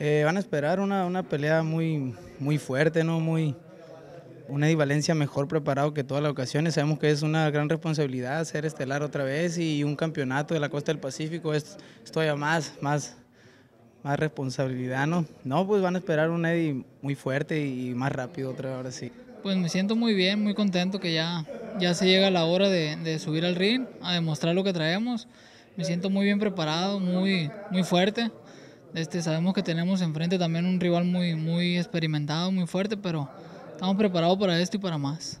Eh, van a esperar una, una, pelea muy, muy fuerte, ¿no? Muy, una Eddie Valencia mejor preparado que todas las ocasiones. Sabemos que es una gran responsabilidad ser estelar otra vez y un campeonato de la costa del Pacífico es, es todavía más, más, más responsabilidad, ¿no? No, pues van a esperar un Eddie muy fuerte y más rápido otra vez, ahora sí. Pues me siento muy bien, muy contento que ya, ya se llega la hora de, de subir al ring, a demostrar lo que traemos. Me siento muy bien preparado, muy, muy fuerte. Este, sabemos que tenemos enfrente también un rival muy, muy experimentado, muy fuerte, pero estamos preparados para esto y para más.